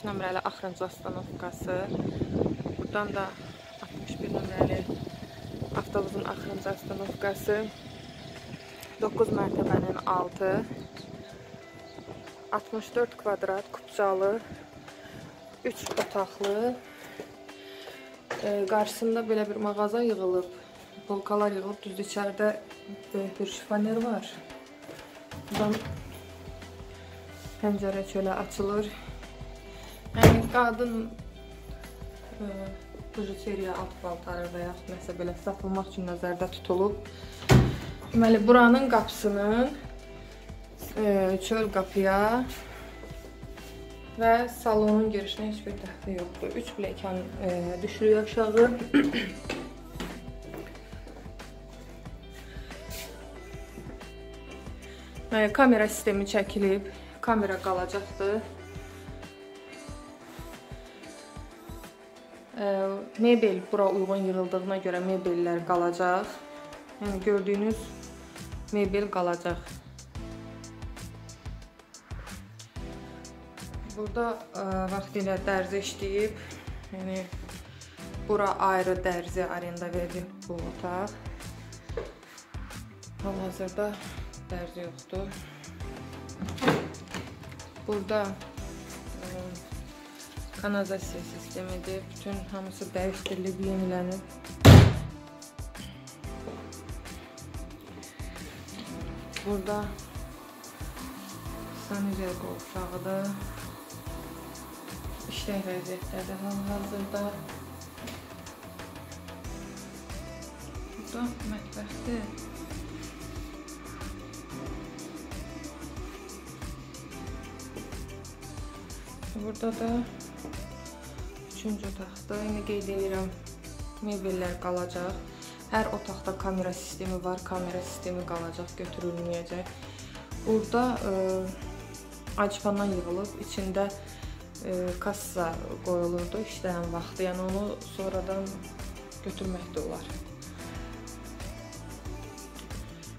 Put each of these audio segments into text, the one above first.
85 nömrəli axırıncı astanovkası. Buradan da 61 nömrəli avtobusun axırıncı astanovkası. 9 mərtəbənin altı. 64 kvadrat kupçalı 3 otaqlı. E, qarşısında belə bir mağaza yığılıb. Polkalar yığılıb. Düzdür içəridə böyük bir şifoner var. Buradan pəncərə çölə açılır qadın e, bujeriya alt paltarı və yaxud nəsə belə satılmaq üçün nəzərdə tutulub deməli buranın qapısının e, çöl qapıya və salonun girişinə heç bir dəxli yoxdur. 3 biləkan e, düşürük aşağı. e, kamera sistemi çəkilib, kamera qalacaqdır. Mebel bura uyğun yığıldığına görə mebellər qalacaq. Yəni gördüyünüz mebel qalacaq. Burada ə, e, vaxtilə dərzi işləyib. Yəni bura ayrı dərzi arenda verilib bu otaq. Hal-hazırda dərzi yoxdur. Burada ə, kanalizasiya sistemidir. Bütün hamısı dəyişdirilib, yenilənib. Burada sanitariya qovşağıdır işlək vəziyyətdədir hal-hazırda. Burada mətbəxdir. Burada da üçüncü otaqda. Yine qeyd edirəm, mebellər qalacaq. Hər otaqda kamera sistemi var, kamera sistemi qalacaq, götürülməyəcək. Burada ə, e, acıqandan yığılıb, içində e, kassa qoyulurdu işləyən vaxtı. Yəni onu sonradan götürmək də olar.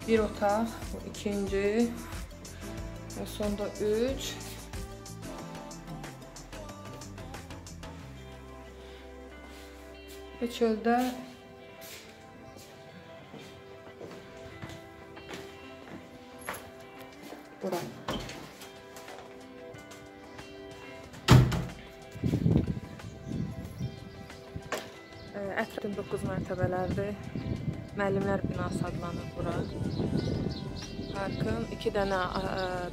Bir otaq, ikinci sonda 3 və çöldə bura. Ətrafın 9 mərtəbələrdir. Müəllimlər binası adlanır bura. Parkın 2 dənə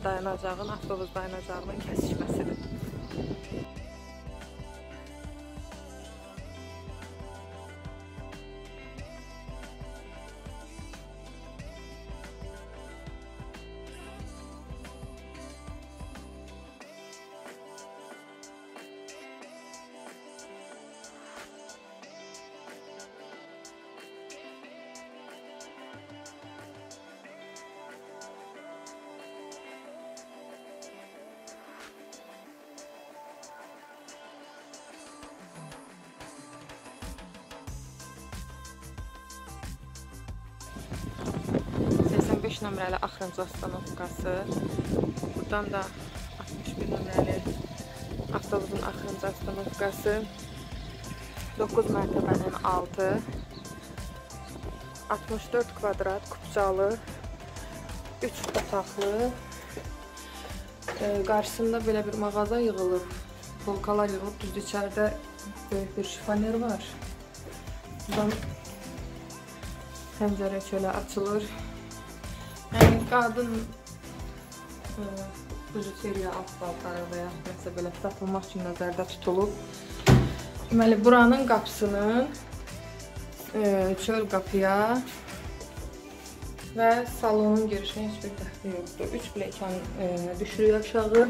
dayanacağın, avtobus dayanacağının kəsişməsidir. 5 nömrəli axırıncı astanovkası. Buradan da 61 nömrəli avtobusun axırıncı astanovkası. 9 mərtəbənin altı. 64 kvadrat kupçalı 3 otaqlı e, qarşısında belə bir mağaza yığılıb. Polkalar yığılıb, düzdür içəridə böyük bir şifoner var. Buradan pəncərə çölə açılır. Qadın e, bujeriya alt paltarı və ya nəsə belə satılmaq üçün nəzərdə tutulub. Deməli, buranın qapısının e, çöl qapıya və salonun girişinə heç bir dəxli yoxdur. 3 biləkan e, düşürük aşağı.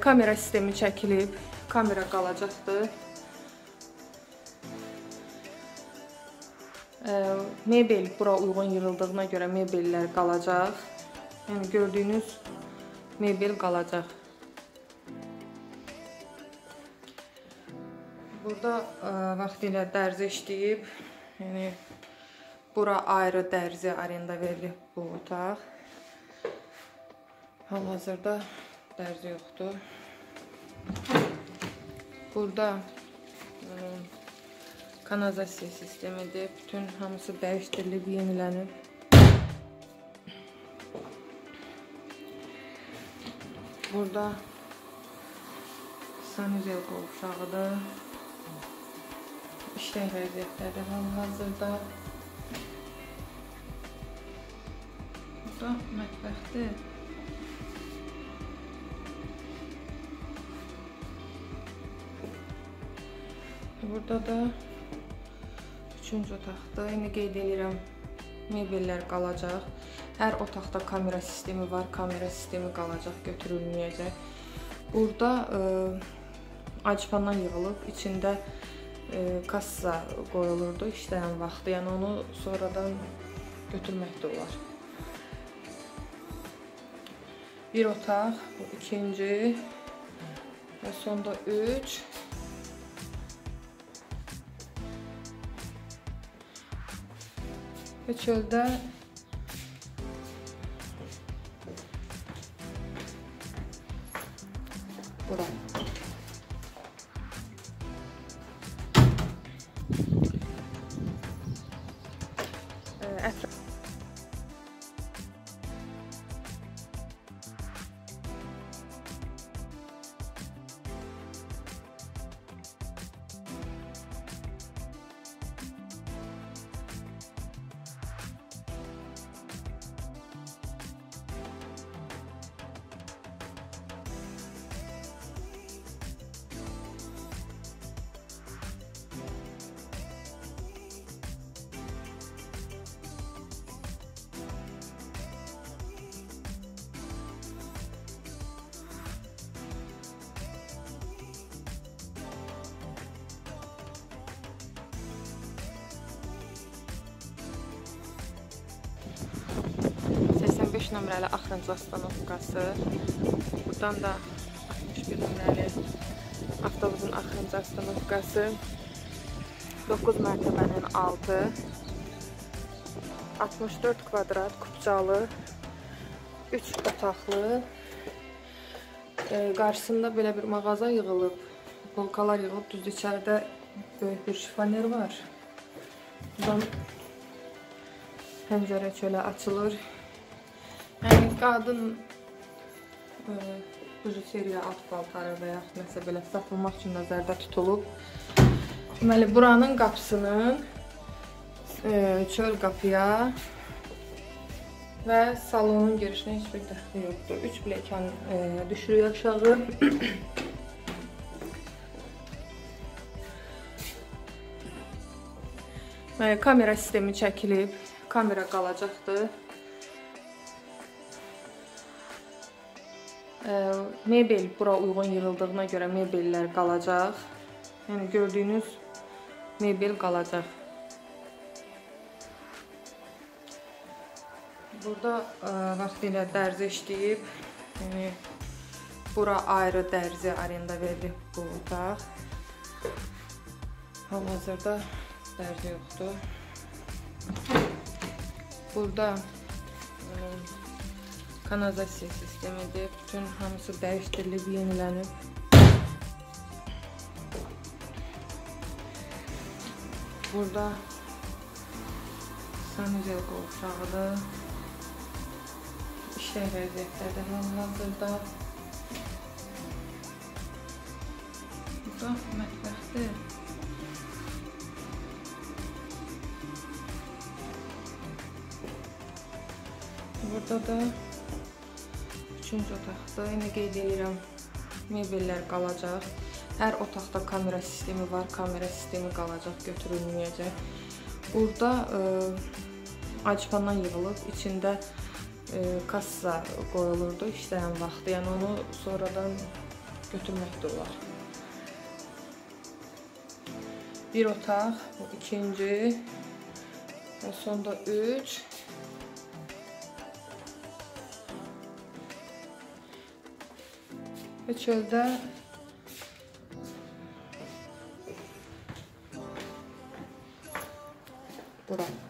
Kamera sistemi çəkilib, kamera qalacaqdır. Mebel bura uyğun yığıldığına görə mebellər qalacaq. Yəni gördüyünüz mebel qalacaq. Burada vaxtilə dərzi işləyib. Yəni bura ayrı dərzi arenda verilib bu otaq. Hal-hazırda dərzi yoxdur. Burada ıı, kanalizasiya sistemidir. Bütün hamısı dəyişdirilib, yenilənib. Burada sanuzel qovşağıdır. İşlək vəziyyətdədir hal-hazırda. Burada mətbəxdir. Burada da üçüncü otaqda. İndi qeyd edirəm, mebellər qalacaq. Hər otaqda kamera sistemi var, kamera sistemi qalacaq, götürülməyəcək. Burada ə, acpandan yığılıb, içində ə, kassa qoyulurdu işləyən vaxtı. Yəni onu sonradan götürmək də olar. Bir otaq, bu ikinci və sonda 3 va cho'lda bo'ladi nömrəli axırıncı astanovkası. Buradan da 61 nömrəli avtobusun axırıncı astanovkası. 9 mərtəbənin altı. 64 kvadrat kubcalı 3 otaqlı. E, qarşısında belə bir mağaza yığılıb. Polkalar yığılıb. Düzdür içəridə böyük bir şifoner var. Buradan pəncərə çölə açılır Yəni qadın e, bujuseriya alt paltarı və ya nəsə belə satılmaq üçün nəzərdə tutulub. Deməli, buranın qapısının e, çöl qapıya və salonun girişinə heç bir dəxli yoxdur. 3 biləkan e, düşürük aşağı. Kamera sistemi çəkilib, kamera qalacaqdır. Mebel bura uyğun yığıldığına görə mebellər qalacaq. Yəni gördüyünüz mebel qalacaq. Burada ə, vaxtilə dərzi işləyib. Yəni bura ayrı dərzi arenda verilib bu otaq. Hal-hazırda dərzi yoxdur. Burada ə, kanalizasiya sistemidir. Bütün hamısı dəyişdirilib, yenilənib. Burada sanuzel qovşağıdır. İşlək vəziyyətdədir hal-hazırda. Burada mətbəxdir. Burada da Üçüncü otaqda yenə qeyd edirəm, mebellər qalacaq. Hər otaqda kamera sistemi var, kamera sistemi qalacaq, götürülməyəcək. Burada ə, e, acpandan yığılıb, içində ə, e, kassa qoyulurdu işləyən vaxtı. Yəni onu sonradan götürmək də olar. Bir otaq, ikinci sonda 3 və çöldə bura.